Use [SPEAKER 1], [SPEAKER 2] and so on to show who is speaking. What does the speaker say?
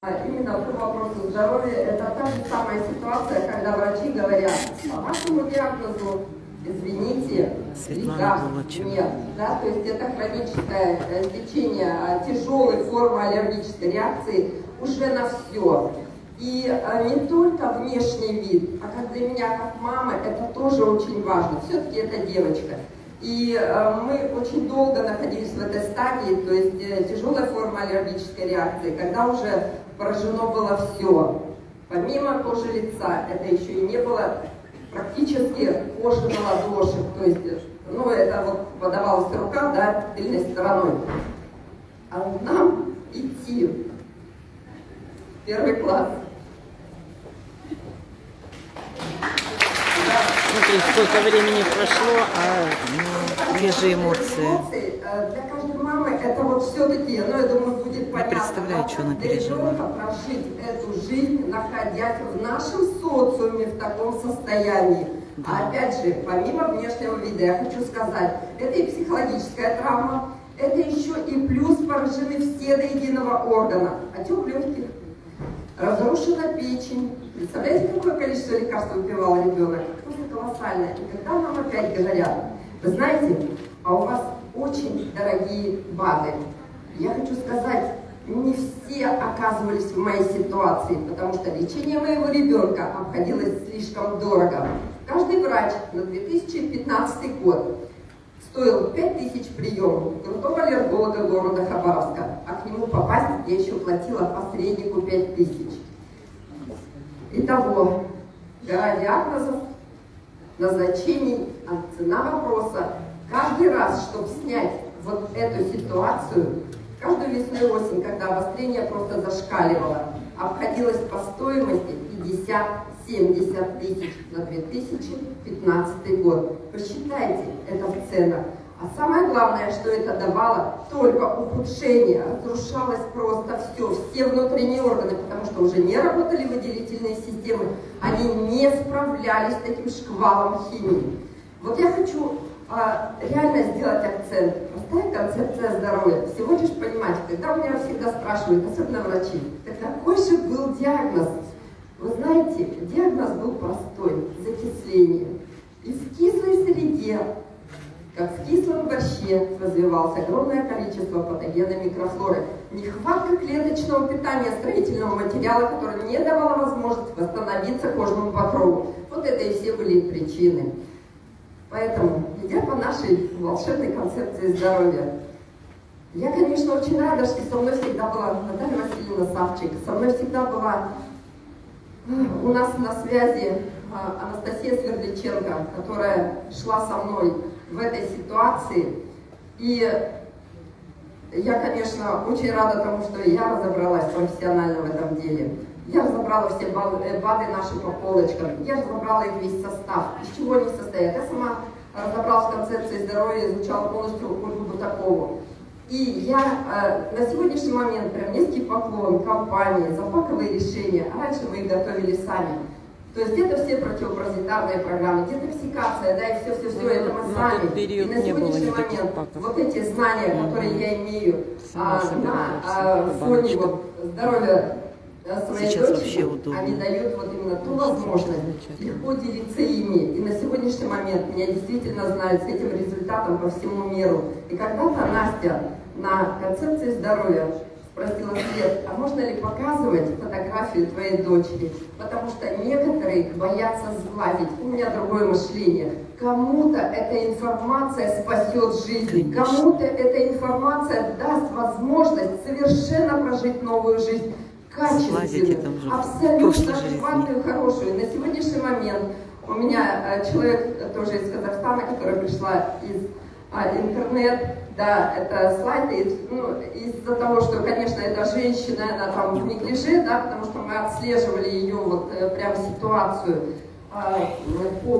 [SPEAKER 1] А Именно по вопросу здоровья это та же самая ситуация, когда врачи говорят, по вашему диагнозу, извините, лекарств нет. Да? То есть это хроническое э, течение а, тяжелой формы аллергической реакции уже на все. И а, не только внешний вид, а как для меня, как мамы, это тоже очень важно. Все-таки это девочка. И э, мы очень долго находились в этой стадии, то есть э, тяжелая форма аллергической реакции, когда уже поражено было все. Помимо кожи лица, это еще и не было практически кожи на ладошек, то есть, ну, это вот подавалась рука, да, тыльной стороной. А нам идти в первый класс.
[SPEAKER 2] Сколько времени прошло, а ну, те же эмоции.
[SPEAKER 1] Эмоции, э, Для каждой мамы это вот все-таки, ну, я думаю, будет понятно.
[SPEAKER 2] представляю,
[SPEAKER 1] да,
[SPEAKER 2] что она пережила.
[SPEAKER 1] прожить эту жизнь, находясь в нашем социуме в таком состоянии. А опять же, помимо внешнего вида, я хочу сказать, это и психологическая травма, это еще и плюс поражены все до единого органа. Отек легких, разрушена печень. Представляете, какое количество лекарств выпивал ребенок? Просто колоссальное. И когда нам опять говорят, вы знаете, а у вас очень дорогие БАДы. Я хочу сказать, не все оказывались в моей ситуации, потому что лечение моего ребенка обходилось слишком дорого. Каждый врач на 2015 год стоил 5000 приемов крутого аллерголога города Хабаровска, а к нему попасть я еще платила посреднику 5000. Итого, гора диагнозов, назначений, а цена вопроса. Каждый раз, чтобы снять вот эту ситуацию, каждую весну и осень, когда обострение просто зашкаливало, обходилось по стоимости 50-70 тысяч на 2015 год. Посчитайте это в ценах. А самое главное, что это давало только ухудшение, разрушалось просто все, все внутренние органы, потому что уже не работали выделительные системы, они не справлялись с таким шквалом химии. Вот я хочу а, реально сделать акцент. Простая концепция здоровья. Всего лишь понимать, когда у меня всегда спрашивают, особенно врачи, так какой же был диагноз? Вы знаете, диагноз был простой – закисление. И в кислой среде как в кислом борще развивалось огромное количество патогенной микрофлоры. Нехватка клеточного питания строительного материала, который не давала возможность восстановиться кожному покрову. Вот это и все были причины. Поэтому, идя по нашей волшебной концепции здоровья, я, конечно, очень рада, что со мной всегда была Наталья Васильевна Савчик, со мной всегда была у нас на связи а, Анастасия Свердличенко, которая шла со мной в этой ситуации. И я, конечно, очень рада тому, что я разобралась профессионально в этом деле. Я разобрала все БАДы, БАДы наши по полочкам, я разобрала их весь состав, из чего они состоят. Я сама разобралась в концепции здоровья, изучала полностью Ольгу Бутакову. И я э, на сегодняшний момент прям низкий поклон компании за паковые решения. Раньше мы их готовили сами. То есть где-то все противопаразитарные программы, детоксикация, да, и все-все-все,
[SPEAKER 2] Ну,
[SPEAKER 1] это мы
[SPEAKER 2] на
[SPEAKER 1] сами.
[SPEAKER 2] период
[SPEAKER 1] и на сегодняшний момент
[SPEAKER 2] паков.
[SPEAKER 1] вот эти знания, которые я имею
[SPEAKER 2] Сама
[SPEAKER 1] а, на а, фоне вот здоровья своей
[SPEAKER 2] Сейчас
[SPEAKER 1] дочери,
[SPEAKER 2] вообще
[SPEAKER 1] они дают вот именно ту возможность легко делиться ими. И на сегодняшний момент меня действительно знают с этим результатом по всему миру. И когда-то Настя на концепции здоровья спросила Свет, а можно ли показывать фотографию твоей дочери? Потому что некоторые боятся сглазить. У меня другое мышление. Кому-то эта информация спасет жизнь, кому-то эта информация даст возможность совершенно прожить новую жизнь, качественную, абсолютно адекватную, хорошую. На сегодняшний момент у меня э, человек э, тоже из Казахстана, которая пришла из а, интернет, да, это слайд, и, ну, из-за того, что, конечно, эта женщина, она там в неглиже, да, потому что мы отслеживали ее вот э, прям ситуацию а, по